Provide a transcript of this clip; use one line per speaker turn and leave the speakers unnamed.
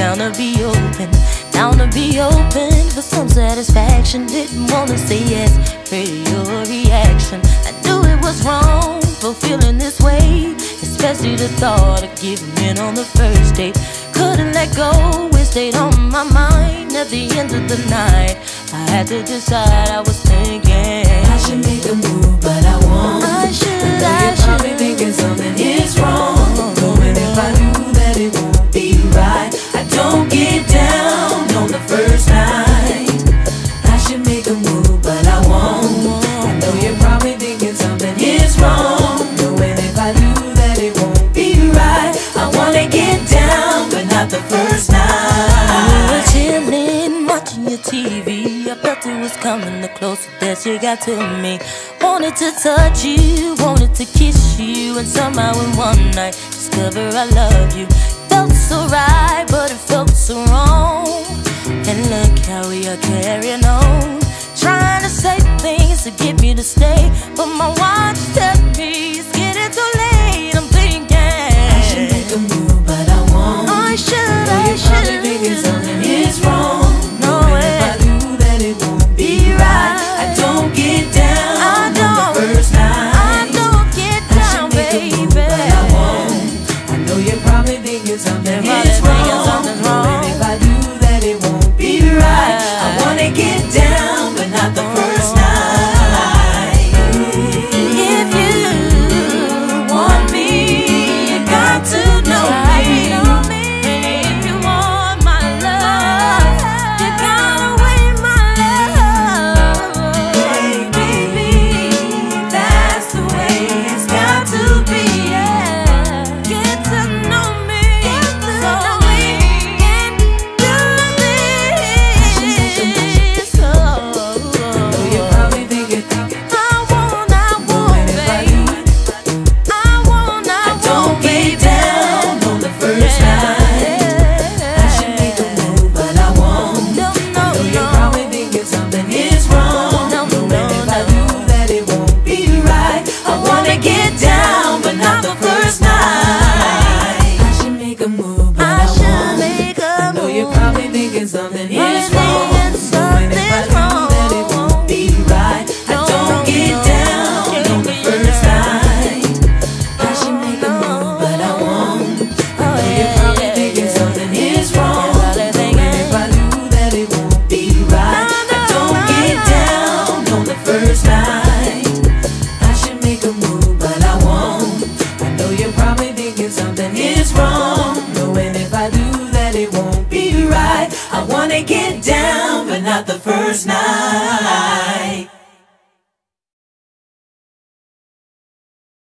down to be open, down to be open for some satisfaction. Didn't wanna say yes, for your reaction. I knew it was wrong for feeling this way, especially the thought of giving in on the first date. Couldn't let go, it stayed on my mind. At the end of the night, I had to decide I was.
make a move, but I won't.
I
know you're probably thinking something is wrong. Knowing if I do that it won't be right. I wanna get down, but not the first night.
Chilling, watching your TV. I felt it was coming the closer that you got to me. Wanted to touch you, wanted to kiss you, and somehow in one night discover I love you. Felt so right, but it felt so wrong. And look how we are carrying on. Trying to say things to get me to stay, but my watch tells me.
something is wrong. Knowing if I do that it won't be right. I wanna get down, but not the first night.